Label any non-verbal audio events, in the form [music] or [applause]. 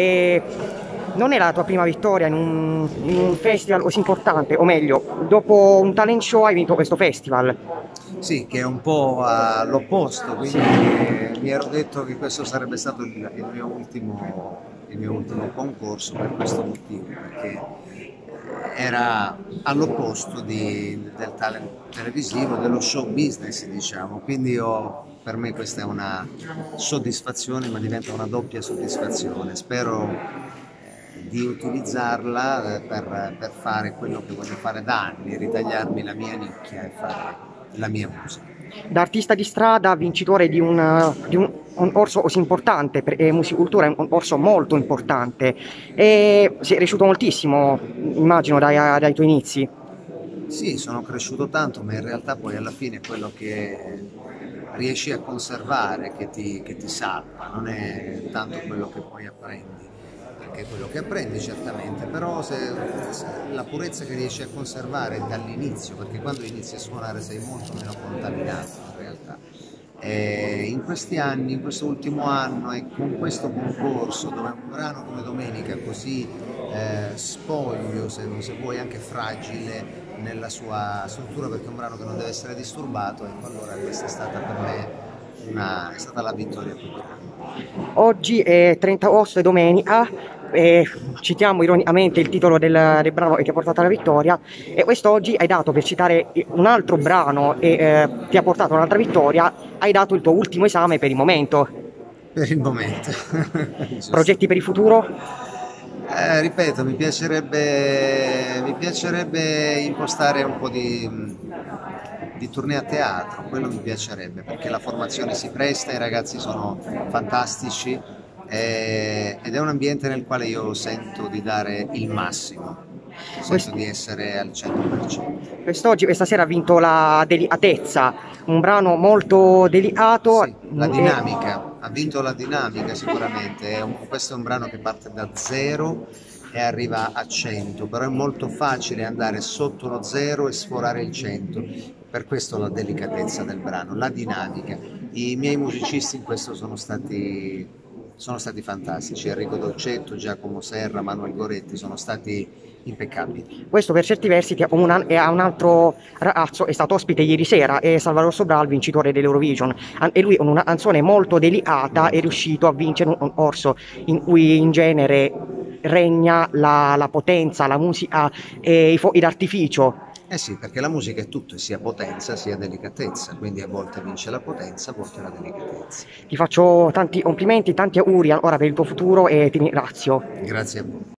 e non è la tua prima vittoria in un, in un festival così importante, o meglio, dopo un talent show hai vinto questo festival. Sì, che è un po' all'opposto, quindi mi ero detto che questo sarebbe stato il, il, mio ultimo, il, mio ultimo, concorso per questo motivo, perché era all'opposto di, del talent televisivo, dello show business, diciamo, quindi ho, per me questa è una soddisfazione, ma diventa una doppia soddisfazione. Spero eh, di utilizzarla eh, per, per fare quello che voglio fare da anni, ritagliarmi la mia nicchia e fare la mia musica. Da artista di strada, vincitore di un, di un concorso così importante per eh, musicultura, è un concorso molto importante e è cresciuto moltissimo, immagino, dai, dai tuoi inizi. Sì, sono cresciuto tanto, ma in realtà poi alla fine quello che riesci a conservare che ti, che ti salva, non è tanto quello che poi apprendi anche quello che apprendi certamente, però se, se la purezza che riesci a conservare dall'inizio, perché quando inizi a suonare sei molto meno contaminato in realtà. E in questi anni, in questo ultimo anno e con questo concorso dove un brano come Domenica così eh, spoglio, se, se, vuoi anche fragile nella sua struttura perché è un brano che non deve essere disturbato, ecco allora questa è stata per me una, è stata la vittoria più grande. Oggi è 30 agosto e domenica, e citiamo ironicamente il titolo del, del, brano che ti ha portato alla vittoria e quest'oggi hai dato per citare un altro brano e eh, ti ha portato un'altra vittoria hai dato il tuo ultimo esame per il momento per il momento [laughs] progetti per il futuro? Eh, ripeto mi piacerebbe, mi piacerebbe impostare un po' di di tournée a teatro, quello mi piacerebbe perché la formazione si presta, i ragazzi sono fantastici eh, ed è un ambiente nel quale io sento di dare il massimo. Sento di essere al 100%. Quest'oggi, questa sera ha vinto la delicatezza, un brano molto delicato. Sì, la dinamica, ha vinto la dinamica sicuramente. È un, questo è un brano che parte da zero e arriva a 100, però è molto facile andare sotto lo zero e sforare il 100, per questo la delicatezza del brano, la dinamica. I miei musicisti in questo sono stati, sono stati fantastici, Enrico Dolcetto, Giacomo Serra, Manuel Goretti sono stati impeccabili. Questo per certi versi è un, è un altro ragazzo, è stato ospite ieri sera, è Salvador Sobral, vincitore dell'Eurovision, e lui con una canzone molto delicata è riuscito a vincere un concorso in cui in genere regna la, la potenza, la musica e i fuochi d'artificio. Eh sì, perché la musica è tutto, sia potenza sia delicatezza, quindi a volte vince la potenza, a volte la delicatezza. Ti faccio tanti complimenti, tanti auguri ancora per il tuo futuro e ti ringrazio. Grazie a voi.